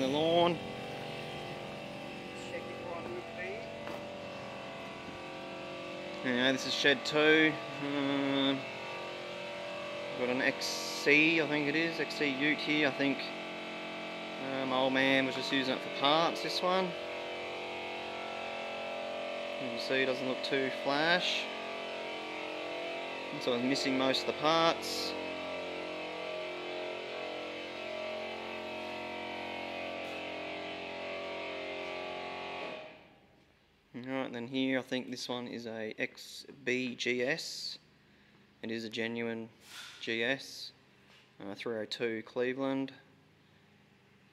the lawn. This is shed two. Um, got an XC, I think it is, XC Ute here. I think um, old man was just using it for parts, this one. You can see it doesn't look too flash. So I'm missing most of the parts. Then here I think this one is a XBGS. It is a genuine GS. Uh, 302 Cleveland.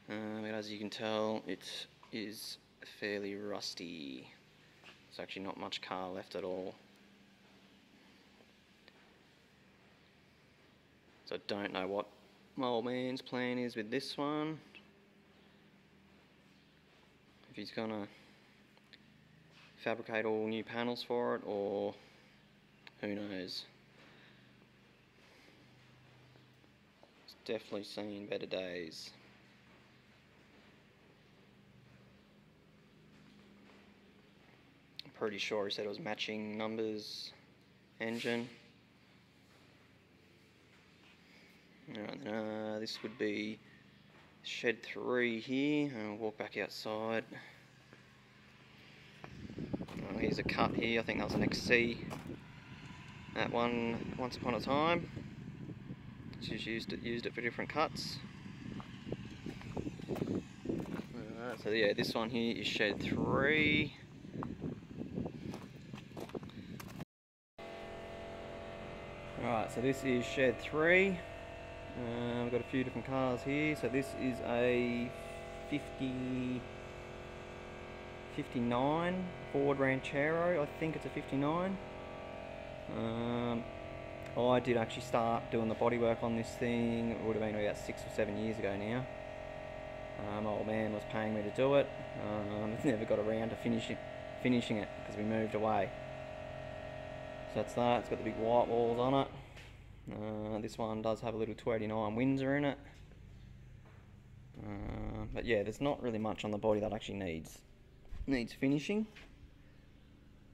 Uh, but as you can tell, it is fairly rusty. There's actually not much car left at all. So I don't know what my old man's plan is with this one. If he's gonna fabricate all new panels for it or who knows. It's definitely seen better days. I'm pretty sure he said it was matching numbers engine. Alright, then uh, this would be shed 3 here, and we'll walk back outside here's a cut here, I think that was an XC. That one, once upon a time. She's used it, used it for different cuts. Uh, so yeah, this one here is shed 3. Right, so this is shed 3. Uh, we've got a few different cars here. So this is a 50 59 Ford Ranchero. I think it's a 59. Um, I did actually start doing the bodywork on this thing. It would have been about six or seven years ago now. Um, old man was paying me to do it. Um, never got around to finish it, finishing it because we moved away. So that's that. It's got the big white walls on it. Uh, this one does have a little 289 Windsor in it. Uh, but yeah, there's not really much on the body that actually needs needs finishing.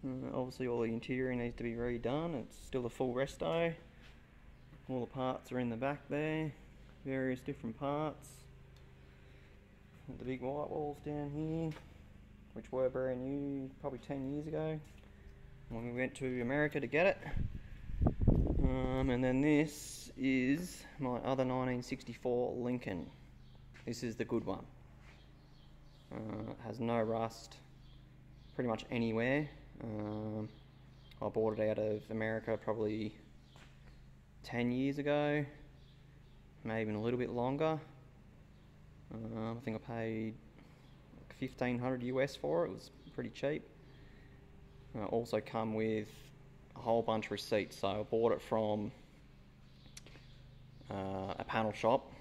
Uh, obviously all the interior needs to be redone. It's still a full resto. All the parts are in the back there. Various different parts. The big white walls down here, which were brand new probably 10 years ago when we went to America to get it. Um, and then this is my other 1964 Lincoln. This is the good one. Uh, has no rust pretty much anywhere. Um, I bought it out of America probably 10 years ago, maybe even a little bit longer. Um, I think I paid like 1500 US for it, it was pretty cheap. Uh, also come with a whole bunch of receipts, so I bought it from uh, a panel shop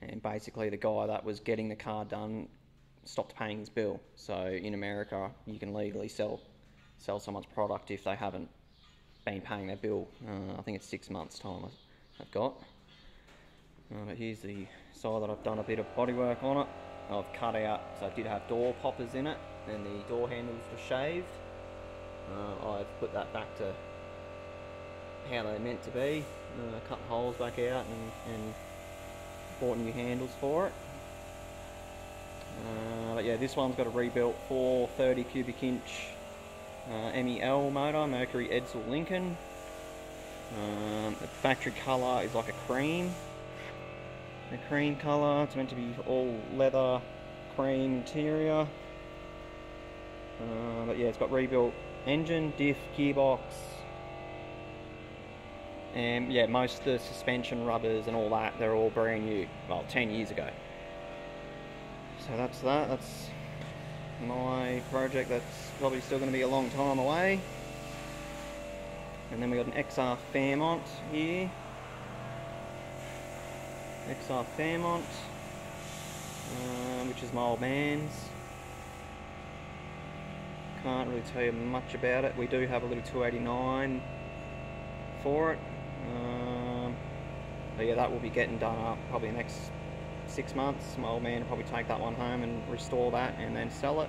and basically the guy that was getting the car done stopped paying his bill. So in America, you can legally sell sell someone's product if they haven't been paying their bill. Uh, I think it's six months' time I've got. Uh, but here's the side that I've done a bit of bodywork on it. I've cut out, so I did have door poppers in it, and the door handles were shaved. Uh, I've put that back to how they're meant to be. Uh, cut the holes back out and, and bought new handles for it. Uh, but yeah, this one's got a rebuilt 430 cubic inch uh, MEL motor, Mercury Edsel Lincoln. Um, the factory colour is like a cream. A cream colour, it's meant to be all leather, cream interior. Uh, but yeah, it's got rebuilt engine, diff, gearbox, and yeah, most of the suspension rubbers and all that, they're all brand new, well, 10 years ago. So that's that. That's my project that's probably still going to be a long time away. And then we got an XR Fairmont here. XR Fairmont, uh, which is my old man's. Can't really tell you much about it. We do have a little 289 for it. Um, but yeah, that will be getting done up probably next six months. My old man will probably take that one home and restore that and then sell it.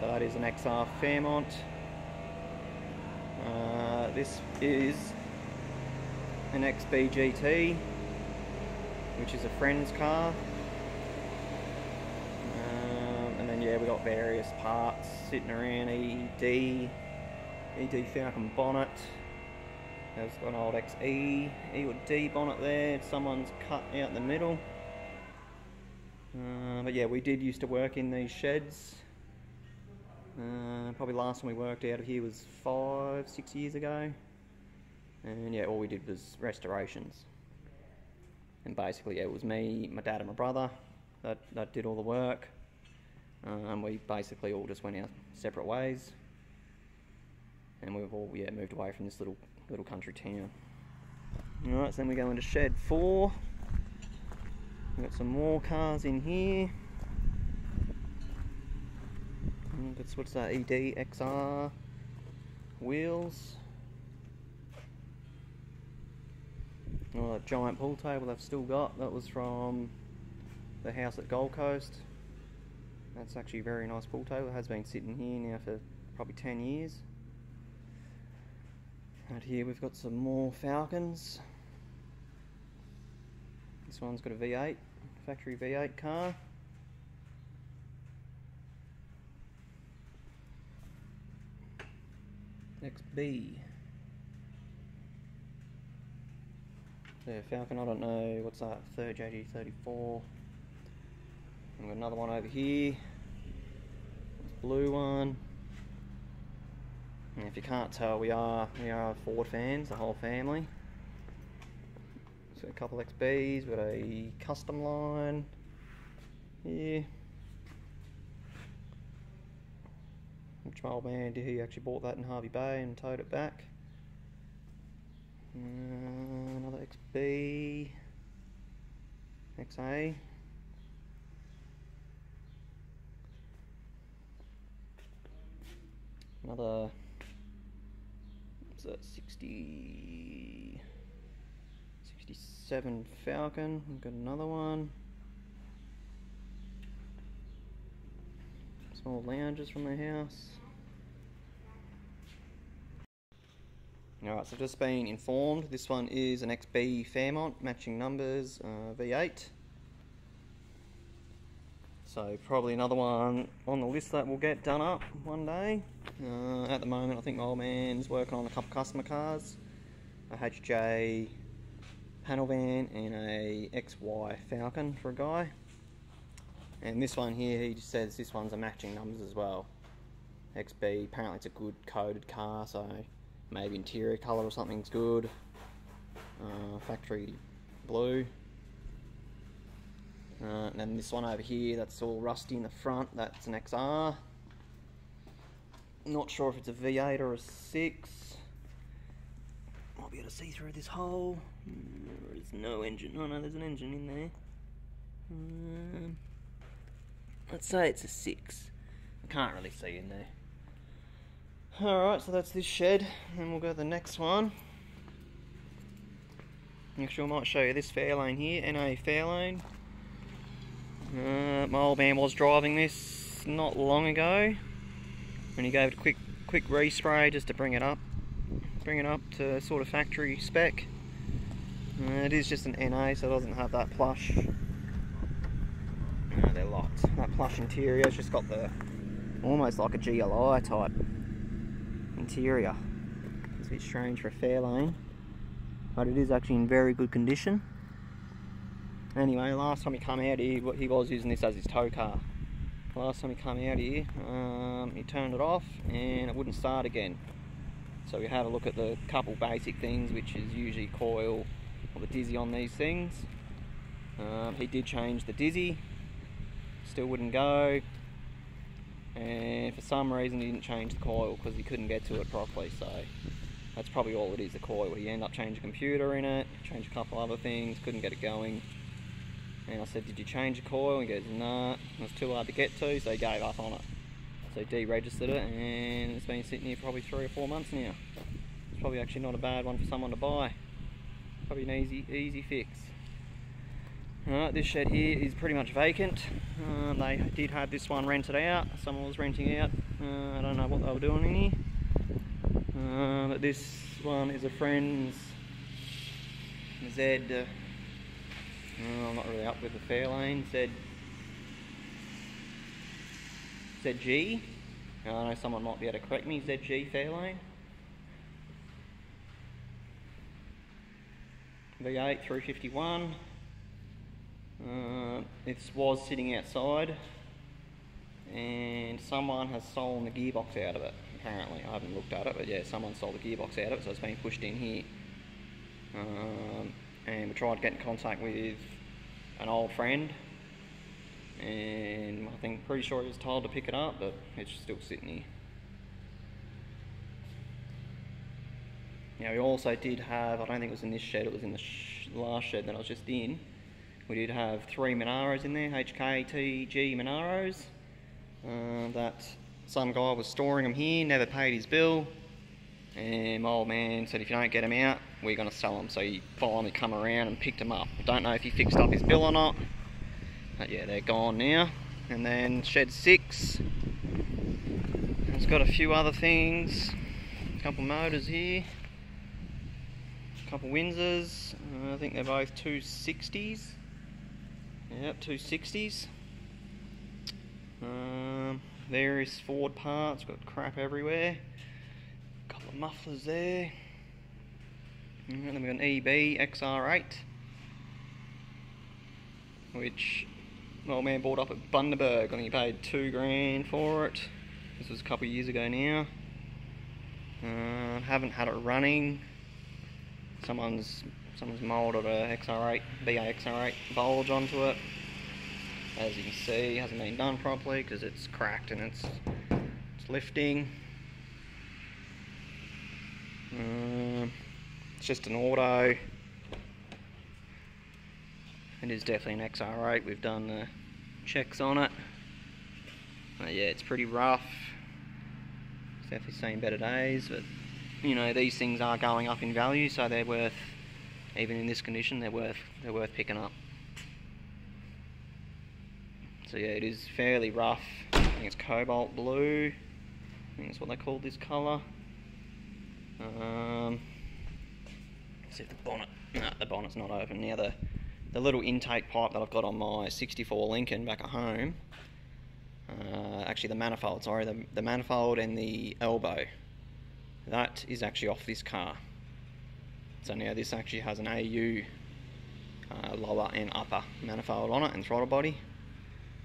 So that is an XR Fairmont. Uh, this is an XBGT, which is a friend's car. Um, and then yeah, we got various parts sitting around ED, ED Falcon bonnet. There's got an old XE, E or D bonnet there. Someone's cut out the middle. Uh, but yeah, we did used to work in these sheds. Uh, probably last time we worked out of here was five, six years ago. And yeah, all we did was restorations. And basically, yeah, it was me, my dad, and my brother that, that did all the work. Uh, and we basically all just went our separate ways. And we've all yeah moved away from this little little country town. Alright, so then we go into shed four. We've got some more cars in here. And That's what's that? ED XR wheels. Oh, that giant pool table I've still got. That was from the house at Gold Coast. That's actually a very nice pool table. It has been sitting here now for probably 10 years. Out here we've got some more Falcons. This one's got a V8, factory V8 car. Next B. Yeah, Falcon, I don't know, what's that, third JG34. We've got another one over here. This Blue one. And if you can't tell, we are we are Ford fans, the whole family. So a couple XBs, we've got a Customline here. Which my old man did, he actually bought that in Hervey Bay and towed it back. Uh, another XB, XA. Another what's that 60 67 Falcon. We've got another one. Small lounges from the house. Alright so I've just been informed this one is an XB Fairmont matching numbers uh, V8 so probably another one on the list that will get done up one day. Uh, at the moment, I think my old man's working on a couple customer cars, a HJ panel van and a XY Falcon for a guy. And this one here, he just says this one's a matching numbers as well. XB, apparently it's a good coded car, so maybe interior colour or something's good. Uh, factory blue. Uh, and then this one over here, that's all rusty in the front, that's an XR. Not sure if it's a V8 or a 6. Might be able to see through this hole. There's no engine. Oh no, there's an engine in there. Um, let's say it's a 6. I can't really see in there. Alright, so that's this shed. And we'll go to the next one. Actually, I might show you this Fairlane here, NA Fairlane. Uh, my old man was driving this not long ago and he gave it a quick quick respray just to bring it up bring it up to sort of factory spec it is just an NA so it doesn't have that plush no, they're locked that plush interior it's just got the almost like a GLI type interior it's a bit strange for a Fairlane but it is actually in very good condition Anyway, last time he come out here, he was using this as his tow car. Last time he come out here, um, he turned it off and it wouldn't start again. So we had a look at the couple basic things, which is usually coil or the dizzy on these things. Um, he did change the dizzy, still wouldn't go. And for some reason he didn't change the coil because he couldn't get to it properly. So that's probably all it is, the coil. He ended up changing computer in it, changed a couple other things, couldn't get it going. And I said, did you change the coil? He goes, nah, it was too hard to get to, so he gave up on it. So deregistered it, and it's been sitting here probably three or four months now. It's probably actually not a bad one for someone to buy. Probably an easy, easy fix. Alright, this shed here is pretty much vacant. Uh, they did have this one rented out. Someone was renting out. Uh, I don't know what they were doing in here. Uh, but this one is a friend's Z. Uh, I'm not really up with the Fairlane. Z. ZG. I know someone might be able to correct me. ZG Fairlane. V8 351. Uh, it was sitting outside and someone has sold the gearbox out of it apparently. I haven't looked at it but yeah someone sold the gearbox out of it so it's been pushed in here. Um, and we tried getting contact with an old friend and I think pretty sure he was told to pick it up but it's still sitting here. Now we also did have, I don't think it was in this shed, it was in the sh last shed that I was just in. We did have three Monaros in there, HKTG Monaros. Uh, that some guy was storing them here, never paid his bill. And my old man said if you don't get them out, we're going to sell them. So he finally come around and picked them up. I don't know if he fixed up his bill or not. But yeah, they're gone now. And then shed six. It's got a few other things. A couple motors here couple Windsors. Uh, I think they're both 260s. Yep, 260s. Um, various Ford parts, got crap everywhere. couple of mufflers there. And then we've got an EB XR8, which an old man bought up at Bundaberg. I think he paid two grand for it. This was a couple of years ago now. Uh, haven't had it running someone's someone's moulded a XR8, BA XR8 bulge onto it. As you can see, hasn't been done properly because it's cracked and it's, it's lifting. Um, it's just an auto. It is definitely an XR8. We've done the checks on it. yeah, it's pretty rough. It's definitely seen better days, but you know these things are going up in value so they're worth even in this condition they're worth they're worth picking up. So yeah it is fairly rough. I think it's cobalt blue. I think that's what they call this colour. Um, see if the bonnet no the bonnet's not open. Now the the little intake pipe that I've got on my 64 Lincoln back at home uh, actually the manifold sorry the, the manifold and the elbow that is actually off this car. So now this actually has an AU uh, lower and upper manifold on it and throttle body,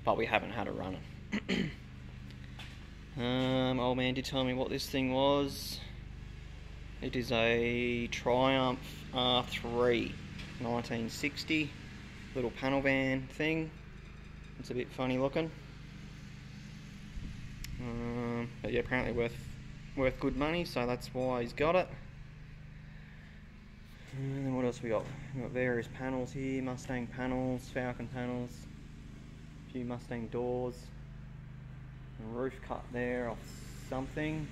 but we haven't had it running. um, old man did tell me what this thing was. It is a Triumph R3 1960 little panel van thing. It's a bit funny looking. Um, but yeah, apparently worth worth good money, so that's why he's got it. And then what else we got? we got various panels here, Mustang panels, Falcon panels, a few Mustang doors, a roof cut there off something.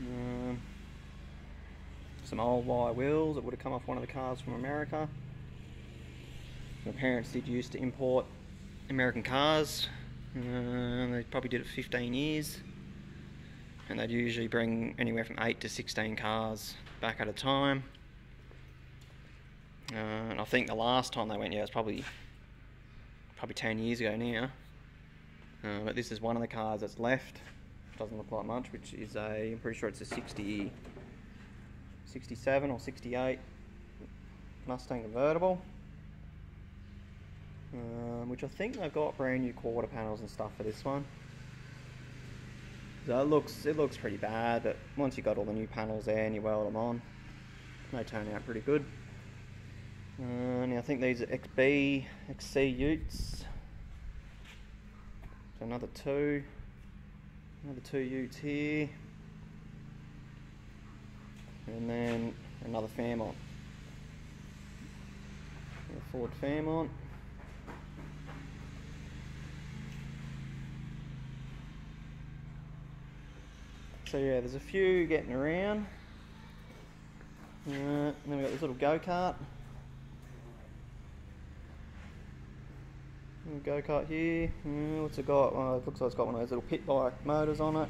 Um, some old wire wheels that would have come off one of the cars from America. My parents did used to import American cars. Uh, they probably did it 15 years and they'd usually bring anywhere from 8 to 16 cars back at a time. Uh, and I think the last time they went, yeah, it was probably probably 10 years ago now. Uh, but this is one of the cars that's left. Doesn't look like much, which is a, I'm pretty sure it's a 60, 67 or 68 Mustang convertible. Um, which I think they've got brand new quarter panels and stuff for this one. So it looks it looks pretty bad, but once you got all the new panels there and you weld them on, they turn out pretty good. Uh, now I think these are XB, XC Utes. So another two, another two Utes here, and then another Fairmont. Ford Fairmont. So yeah, there's a few getting around. Uh, then we've got this little go-kart. Go kart here. Mm, what's it got? Well, it looks like it's got one of those little pit bike motors on it.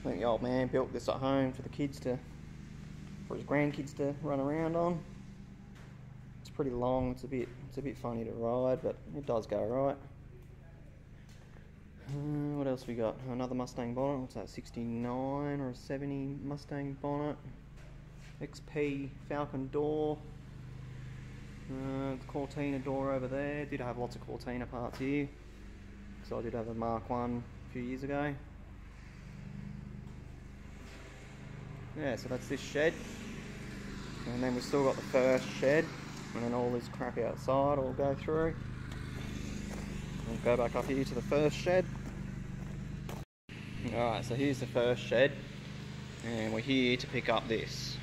I think the old man built this at home for the kids to, for his grandkids to run around on. It's pretty long. It's a bit, it's a bit funny to ride, but it does go right. Uh, what else we got? Another Mustang bonnet. What's that? 69 or a 70 Mustang bonnet. XP Falcon door. Uh, the Cortina door over there. Did have lots of Cortina parts here. So I did have a Mark 1 a few years ago. Yeah, so that's this shed. And then we've still got the first shed. And then all this crap outside will go through. We'll go back up here to the first shed. Alright, so here's the first shed. And we're here to pick up this.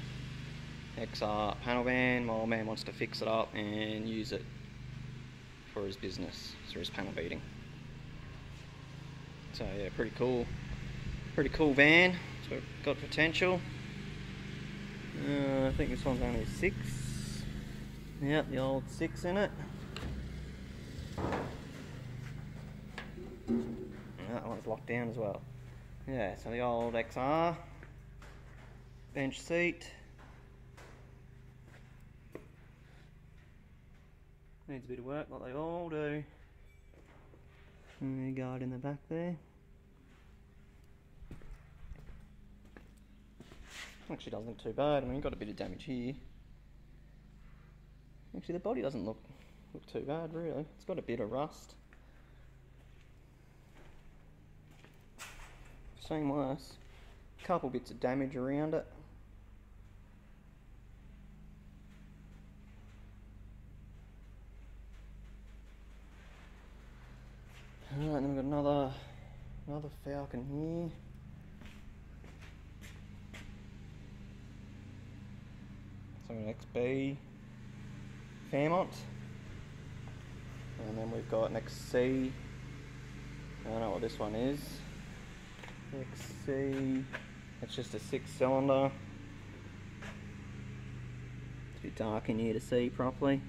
XR panel van. My old man wants to fix it up and use it for his business, for his panel beating. So yeah, pretty cool. Pretty cool van. It's got potential. Uh, I think this one's only six. Yep, the old six in it. that one's locked down as well. Yeah, so the old XR bench seat. Needs a bit of work like they all do. And the guard in the back there. Actually doesn't look too bad. I mean, got a bit of damage here. Actually, the body doesn't look look too bad, really. It's got a bit of rust. Same worse. Couple bits of damage around it. Alright, then we've got another another falcon here. So an XB Fairmont. And then we've got an XC. I don't know what this one is. XC. It's just a six cylinder. It's a bit dark in here to see properly.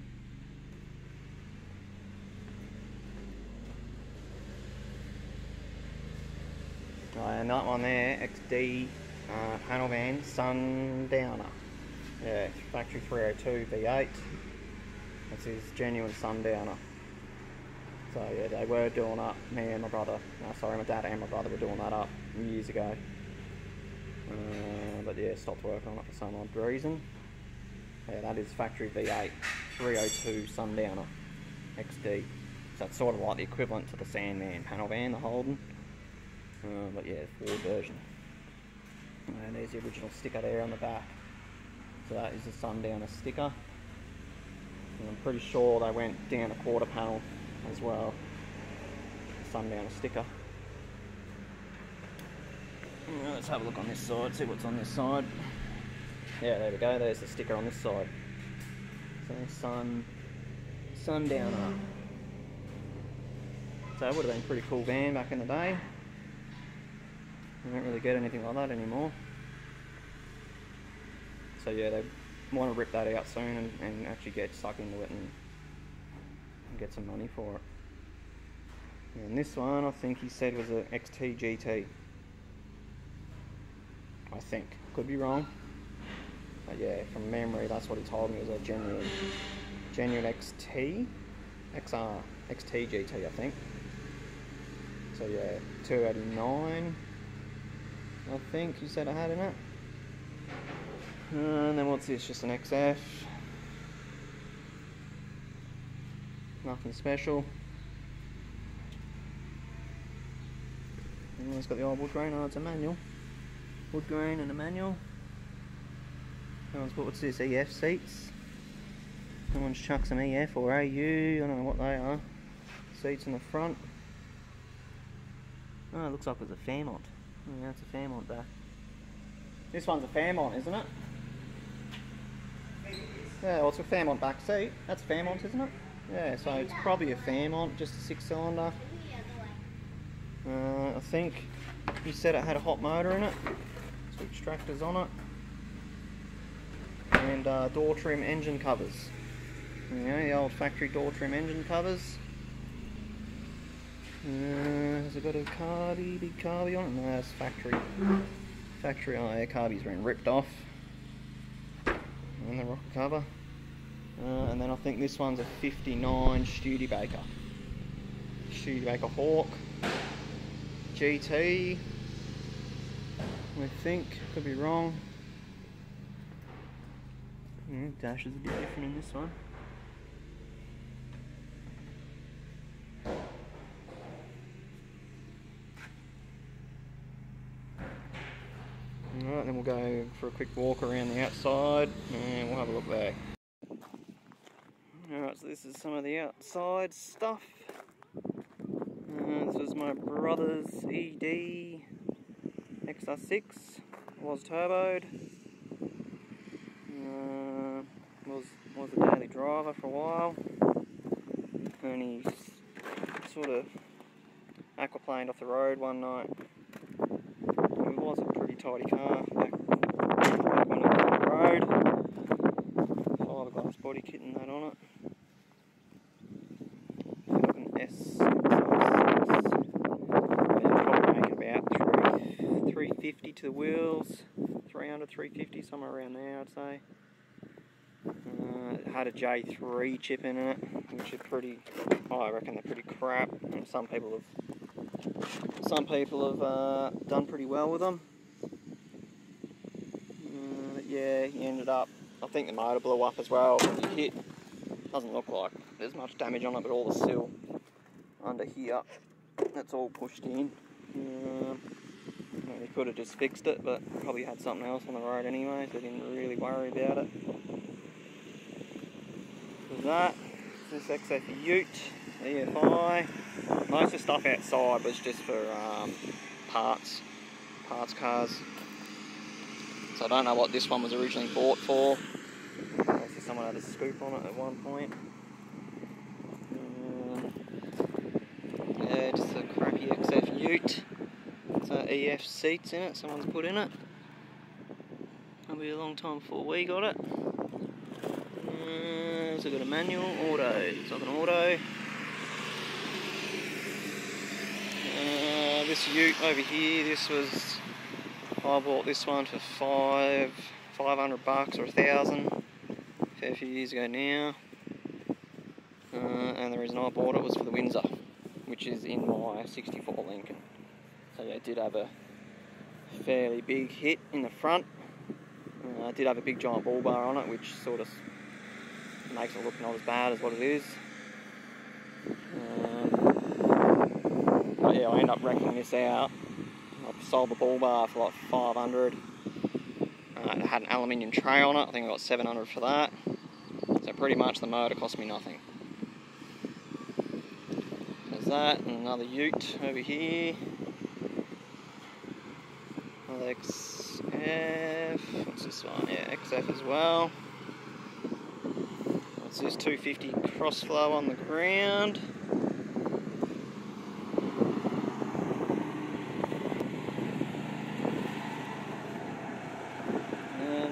And that one there, XD uh, panel van, Sundowner. Yeah, factory 302 V8. This is genuine Sundowner. So yeah, they were doing up, me and my brother, no, sorry, my dad and my brother were doing that up years ago. Uh, but yeah, stopped working on it for some odd reason. Yeah, that is factory V8 302 Sundowner XD. So it's sort of like the equivalent to the Sandman panel van, the Holden. Uh, but yeah, Ford version. And there's the original sticker there on the back. So that is the Sundowner sticker. And I'm pretty sure they went down a quarter panel as well. Sundowner sticker. Let's have a look on this side, see what's on this side. Yeah, there we go, there's the sticker on this side. So sun, sundowner. So it would have been a pretty cool van back in the day. You don't really get anything like that anymore. So yeah, they want to rip that out soon and, and actually get stuck into it and, and get some money for it. And this one, I think he said was a XT GT. I think. Could be wrong. But yeah, from memory, that's what he told me was a genuine, genuine XT, XR, XT GT, I think. So yeah, 289. I think you said I had in it. And then what's this? Just an XF. Nothing special. And it's got the old wood. Oh, it's a manual. Wood grain and a manual. Someone's put what's this? EF seats. Someone's chucked some EF or AU. I don't know what they are. Seats in the front. Oh, it looks like it's a Fairmont. Oh, yeah, it's a Fairmont back. This one's a Fairmont, isn't it? Yeah, well, it's a Fairmont back seat. That's Fairmont, isn't it? Yeah, so it's probably a Fairmont, just a six cylinder. Uh, I think you said it had a hot motor in it. Switch tractors on it. And uh, door trim engine covers. You know, the old factory door trim engine covers. Uh, has it got a carby, big carby on it? No, that's factory. Factory, oh yeah, carby's been ripped off. And the rocker cover. Uh, and then I think this one's a 59 Studebaker. Studebaker Hawk. GT. I think, could be wrong. Mm, dash is a bit different in this one. Alright, then we'll go for a quick walk around the outside and we'll have a look there. Alright, so this is some of the outside stuff. Uh, this was my brother's ED XR6, was turboed. Uh, was was a daily driver for a while, and he sort of aquaplaned off the road one night It was a pretty tidy car back, back when it was on the road. Fiberglass body kit and that on it. Falcon S. probably make about three, 350 to the wheels, 300, 350, somewhere around there I'd say. Uh, it had a J3 chip in it, which are pretty, oh, I reckon they're pretty crap. And some people have some people have uh, done pretty well with them. Uh, yeah, he ended up, I think the motor blew up as well hit. Doesn't look like there's much damage on it, but all the sill under here, that's all pushed in. Uh, he could have just fixed it, but probably had something else on the road anyway, so didn't really worry about it. So that, this XF Ute, EFI. Most of the stuff outside was just for um, parts, parts cars. So I don't know what this one was originally bought for. see someone had a scoop on it at one point. Um, yeah, just a crappy XF Ute. EF seats in it, someone's put in it. It'll be a long time before we got it. Uh, so got a manual, auto, it's like an auto. this ute over here, this was, I bought this one for five, 500 bucks or a thousand, a fair few years ago now. Uh, and the reason I bought it was for the Windsor, which is in my 64 Lincoln. It did have a fairly big hit in the front. Uh, I did have a big giant ball bar on it, which sort of makes it look not as bad as what it is. But yeah, I end up wrecking this out. I sold the ball bar for like 500. Uh, it had an aluminium tray on it. I think I got 700 for that. So pretty much the motor cost me nothing. There's that, and another ute over here. XF. What's this one? Yeah, XF as well. What's this? 250 crossflow on the ground.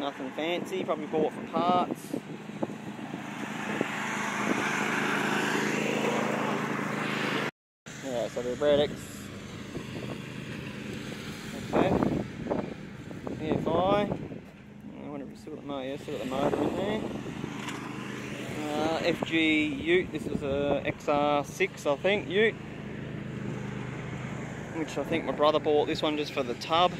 nothing fancy, probably bought for parts. Yeah, so the Braddock's okay. EFI. I wonder if you still got the motor, yeah, still got the motor in there. Uh, FG Ute, this is a XR6 I think, Ute. Which I think my brother bought this one just for the tub.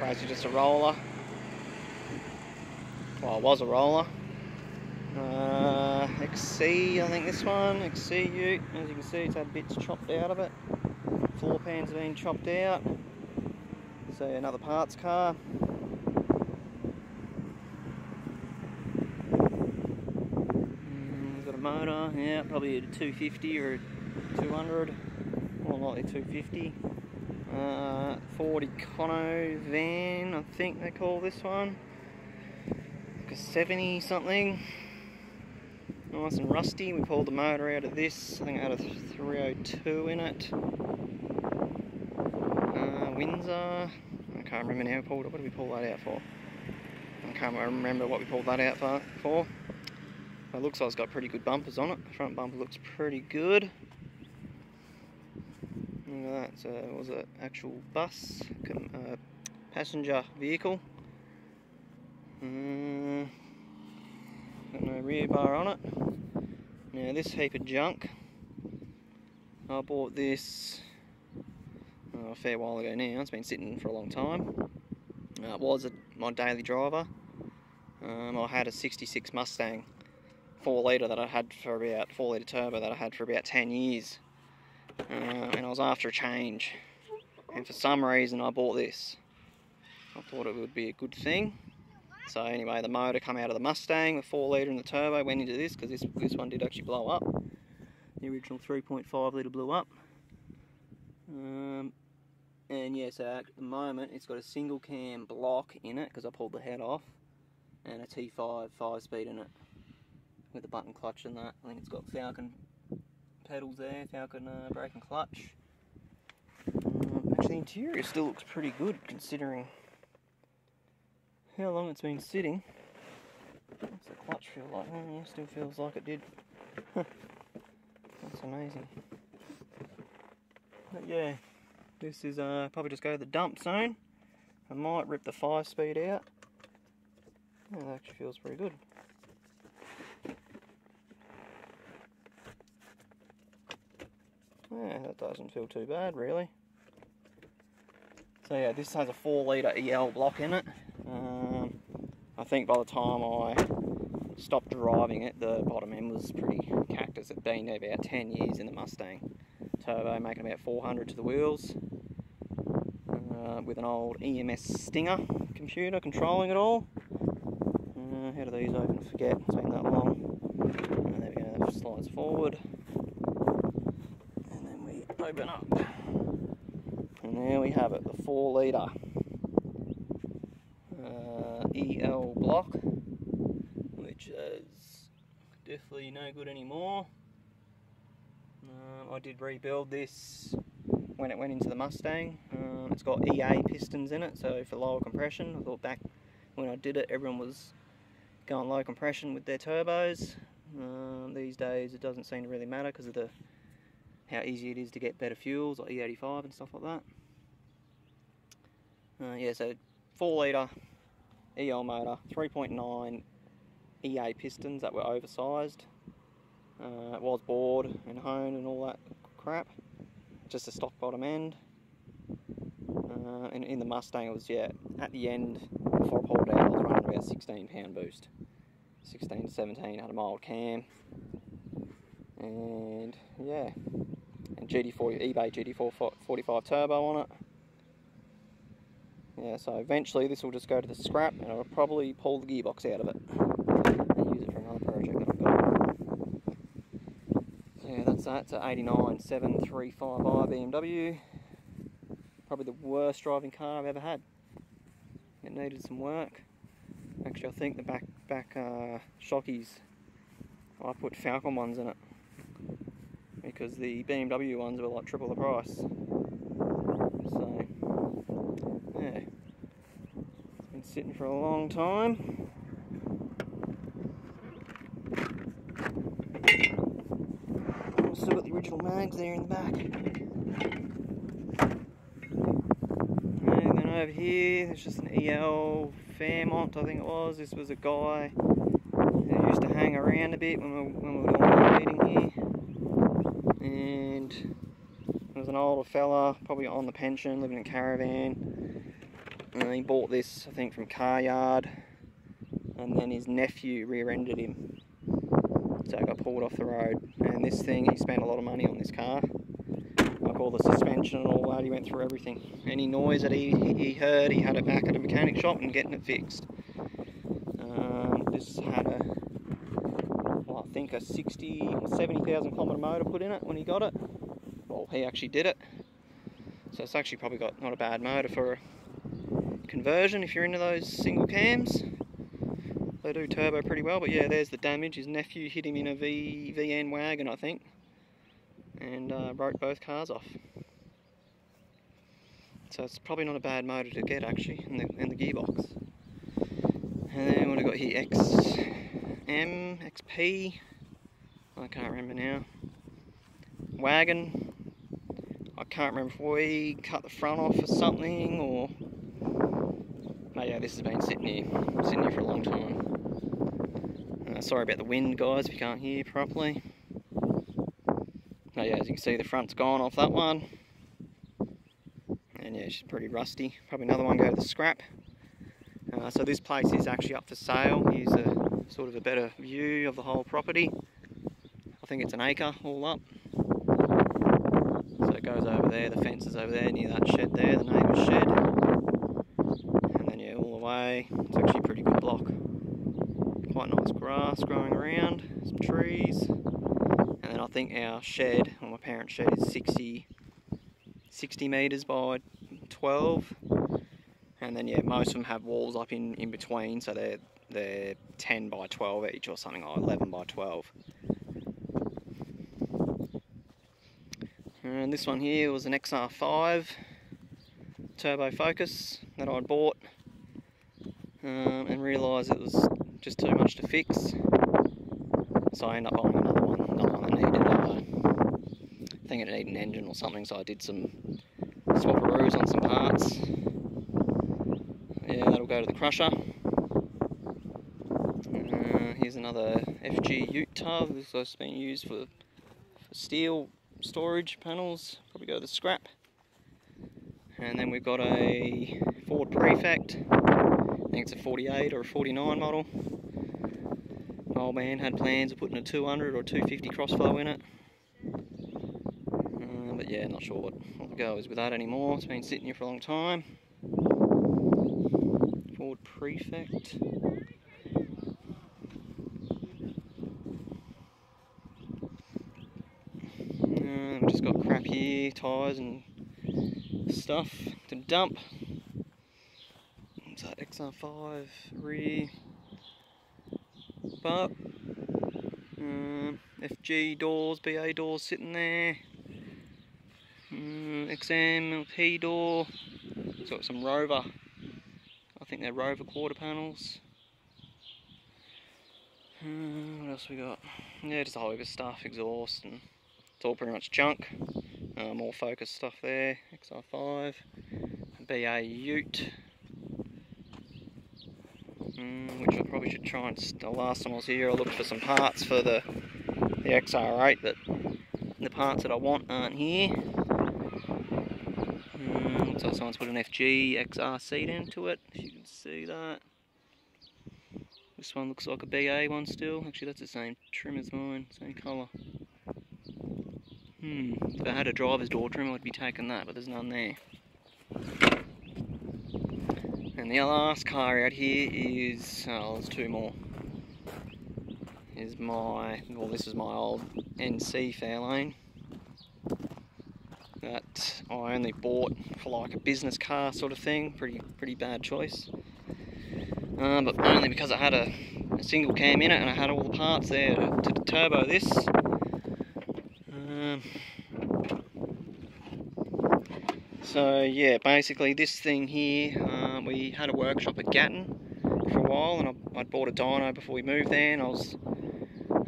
basically just a roller. Well, it was a roller. Uh, XC, I think this one, XC Ute. As you can see, it's had bits chopped out of it. Floor pans have been chopped out. So another parts car. Mm, got a motor, yeah, probably a 250 or a 200, more likely 250. Uh, Ford Econo van, I think they call this one. Like a 70 something. Nice and rusty. We pulled the motor out of this. I think it had a 302 in it. Uh, Windsor. I can't remember now. We pulled it. What did we pull that out for? I can't remember what we pulled that out for. It looks like it's got pretty good bumpers on it. The front bumper looks pretty good. Look at that, so it was an actual bus, uh, passenger vehicle. Uh, got no rear bar on it. Now this heap of junk, I bought this a fair while ago now, it's been sitting for a long time. Uh, it was a, my daily driver. Um, I had a 66 Mustang 4 litre that I had for about 4 litre turbo that I had for about 10 years. Uh, and I was after a change. And for some reason I bought this. I thought it would be a good thing. So anyway the motor come out of the Mustang the 4 litre and the turbo went into this because this, this one did actually blow up. The original 3.5 litre blew up. Um, and yeah so at the moment it's got a single cam block in it because I pulled the head off and a T5 5 speed in it with a button clutch and that. I think it's got Falcon pedals there, Falcon uh, brake and clutch. Um, actually, the interior still looks pretty good considering how long it's been sitting. What's the clutch feel like? Oh, yeah, still feels like it did. That's amazing. But yeah, this is uh, probably just go to the dump zone. I might rip the 5 speed out. That actually feels pretty good. Yeah, that doesn't feel too bad really. So yeah, this has a 4 litre EL block in it. Um, I think by the time I stopped driving it, the bottom end was pretty cactus. It'd been about 10 years in the Mustang. Turbo making about 400 to the wheels. Uh, with an old EMS Stinger computer controlling it all. Uh, how do these open? I forget, it's been that long. And there we go, that slides forward and then we open up. And there we have it, the 4 litre uh, EL block, which is definitely no good anymore. Um, I did rebuild this when it went into the Mustang. Um, it's got EA pistons in it, so for lower compression. I thought back when I did it, everyone was going low compression with their turbos. Um, these days, it doesn't seem to really matter because of the how easy it is to get better fuels like E85 and stuff like that. Uh, yeah, so 4 litre EL motor, 3.9 EA pistons that were oversized. Uh, it was bored and honed and all that crap. Just a stock bottom end. Uh, and in the Mustang it was, yeah, at the end, before I pulled out, I was running about 16 pound boost. 16 to 17, had a mild cam. And yeah, and GD4, eBay GD4 45 turbo on it. Yeah, so eventually this will just go to the scrap and I'll probably pull the gearbox out of it and use it for another project that I've got. That's an 89 735i BMW. Probably the worst driving car I've ever had. It needed some work. Actually, I think the back back uh, shockies, I put Falcon ones in it because the BMW ones were like triple the price. So, yeah, it's been sitting for a long time. Still there in the back. And then over here, there's just an EL Fairmont, I think it was. This was a guy who used to hang around a bit when we, when we were doing here and there's an older fella, probably on the pension, living in a caravan. And he bought this, I think, from Car Yard, and then his nephew rear-ended him, so it got pulled off the road. And this thing, he spent a lot of money on this car, like all the suspension and all that. He went through everything. Any noise that he he heard, he had it back at a mechanic shop and getting it fixed. Um, this had a think a 60 70,000 kilometre motor put in it when he got it. Well, he actually did it. So it's actually probably got not a bad motor for a conversion if you're into those single cams. They do turbo pretty well, but yeah, there's the damage. His nephew hit him in a v, VN wagon, I think, and uh, broke both cars off. So it's probably not a bad motor to get actually, in the, in the gearbox. And then what I got here, X XM, XP, I can't remember now. Wagon, I can't remember if we cut the front off or something or but yeah this has been sitting here sitting here for a long time sorry about the wind guys if you can't hear properly. Yeah as you can see the front's gone off that one. And yeah she's pretty rusty. Probably another one go to the scrap. Uh, so this place is actually up for sale. Here's a sort of a better view of the whole property. I think it's an acre all up. So it goes over there, the fence is over there near that shed there, the neighbour's shed. And then yeah, all the way, it's actually a pretty good block. Quite nice grass growing around, some trees. And then I think our shed, or my parents' shed is 60, 60 metres by 12. And then yeah, most of them have walls up in, in between, so they're, they're 10 by 12 each or something, or 11 by 12. And this one here was an XR5 turbo focus that I'd bought um, and realised it was just too much to fix. So I ended up buying another one, another one that needed, I think it needed an engine or something, so I did some swapperoos on some parts. Yeah, that'll go to the crusher. Uh, here's another FG Ute tub, this has been used for, for steel storage panels, probably go to the scrap. And then we've got a Ford Prefect, I think it's a 48 or a 49 model. Old man had plans of putting a 200 or 250 crossflow in it. Uh, but yeah, not sure what, what the go is with that anymore. It's been sitting here for a long time. Ford Prefect. We've just got crap here, tyres and stuff to dump. So XR5 rear but um, FG doors, BA doors sitting there. Um, XM LP door. It's got some Rover. I think they're Rover quarter panels. Um, what else we got? Yeah, just a whole heap of stuff, exhaust, and it's all pretty much junk. Uh, more focus stuff there, XR5, BA Ute, mm, which I probably should try and, the last time I was here I looked for some parts for the, the XR8, but the parts that I want aren't here. Mm, looks like someone's put an FG XR seat into it, if you can see that. This one looks like a BA one still, actually that's the same trim as mine, same colour. Hmm, if I had a driver's door trim, I would be taking that, but there's none there. And the last car out here is, oh, there's two more. Is my, well, this is my old NC Fairlane that I only bought for like a business car sort of thing. Pretty, pretty bad choice. Um, but only because I had a, a, single cam in it and I had all the parts there to, to turbo this. Um, so yeah, basically this thing here, um, we had a workshop at Gatton for a while and I, would bought a dyno before we moved there and I was,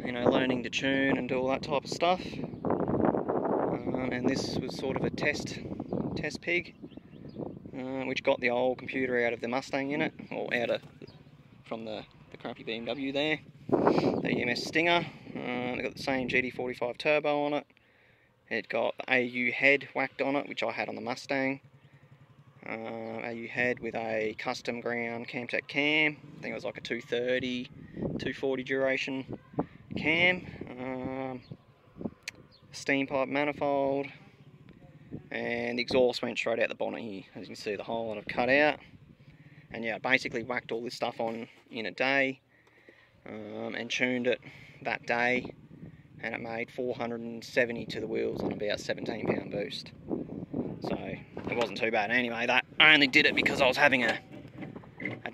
you know, learning to tune and do all that type of stuff. Um, and this was sort of a test, test pig, uh, which got the old computer out of the Mustang in it, or out of, from the, the crappy BMW there, the EMS Stinger. Uh, they got the same GT45 turbo on it. It got the AU head whacked on it, which I had on the Mustang. Uh, AU head with a custom ground Camtech cam. I think it was like a 230, 240 duration cam. Um, steam pipe manifold. And the exhaust went straight out the bonnet here. As you can see, the hole that I've cut out. And yeah, basically whacked all this stuff on in a day. Um, and tuned it that day and it made 470 to the wheels on about 17 pound boost. So it wasn't too bad. Anyway, that I only did it because I was having a a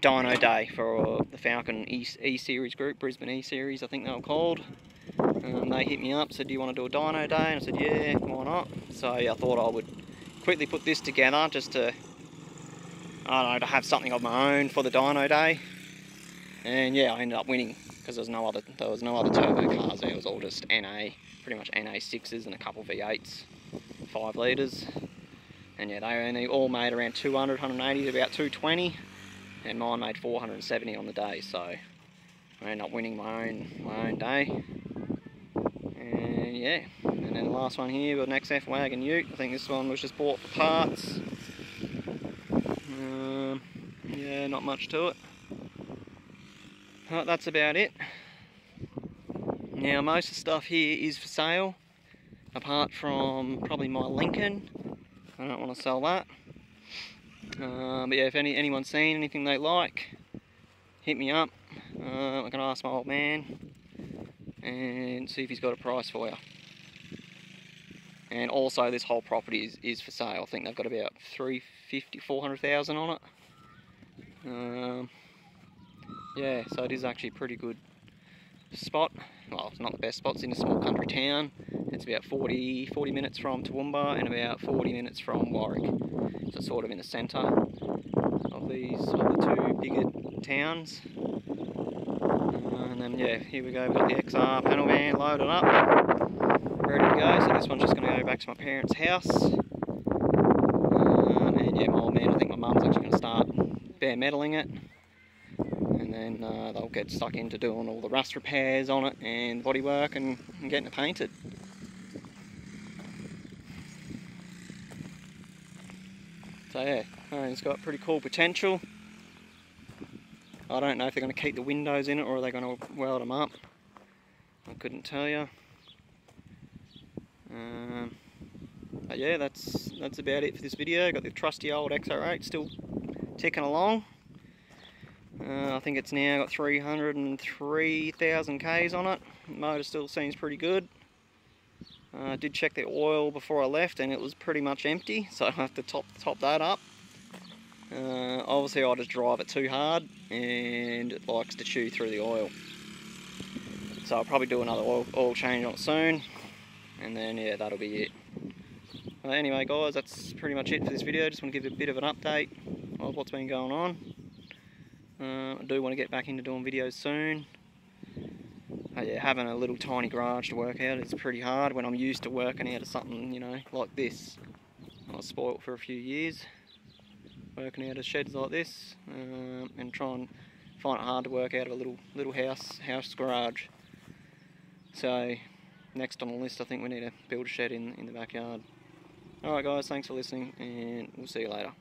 dyno day for the Falcon E, e Series group, Brisbane E Series, I think they were called. Um, they hit me up, said, "Do you want to do a dyno day?" And I said, "Yeah, why not?" So I thought I would quickly put this together just to, I don't know, to have something of my own for the dyno day. And yeah, I ended up winning because there was no other there was no other turbo cars there. It was all just NA, pretty much NA sixes and a couple V8s, five litres. And yeah, they only all made around 200, 180 to about 220, and mine made 470 on the day. So I ended up winning my own my own day. And yeah, and then the last one here, we've an XF wagon Ute. I think this one was just bought for parts. Um, yeah, not much to it. That's about it. Now most of the stuff here is for sale, apart from probably my Lincoln. I don't want to sell that. Um, but yeah, if any anyone's seen anything they like, hit me up. Uh, I can ask my old man and see if he's got a price for you. And also this whole property is, is for sale. I think they've got about 350, 400,000 on it. Um, yeah, so it is actually pretty good spot. Well, it's not the best spot, it's in a small country town. It's about 40, 40 minutes from Toowoomba and about 40 minutes from Warwick. So sort of in the centre of these, of the two bigger towns. Uh, and then yeah, here we go, we've got the XR panel van loaded up, ready to go. So this one's just going to go back to my parents' house. Um, and yeah, my old man, I think my mum's actually going to start bare metaling it and uh, they'll get stuck into doing all the rust repairs on it and bodywork and, and getting it painted. So yeah, it's got pretty cool potential. I don't know if they're going to keep the windows in it or are they going to weld them up. I couldn't tell you. Um, but yeah, that's that's about it for this video. Got the trusty old XR8 still ticking along. Uh, I think it's now got 303,000 Ks on it. Motor still seems pretty good. Uh, I did check the oil before I left and it was pretty much empty, so I have to top, top that up. Uh, obviously I just drive it too hard and it likes to chew through the oil. So I'll probably do another oil, oil change on it soon and then yeah that'll be it. Anyway guys that's pretty much it for this video. Just want to give you a bit of an update of what's been going on. Uh, I do want to get back into doing videos soon. Uh, yeah, having a little tiny garage to work out is pretty hard when I'm used to working out of something, you know, like this. I was spoilt for a few years, working out of sheds like this, um, and try and find it hard to work out of a little little house house garage. So, next on the list, I think we need to build a shed in in the backyard. Alright guys, thanks for listening, and we'll see you later.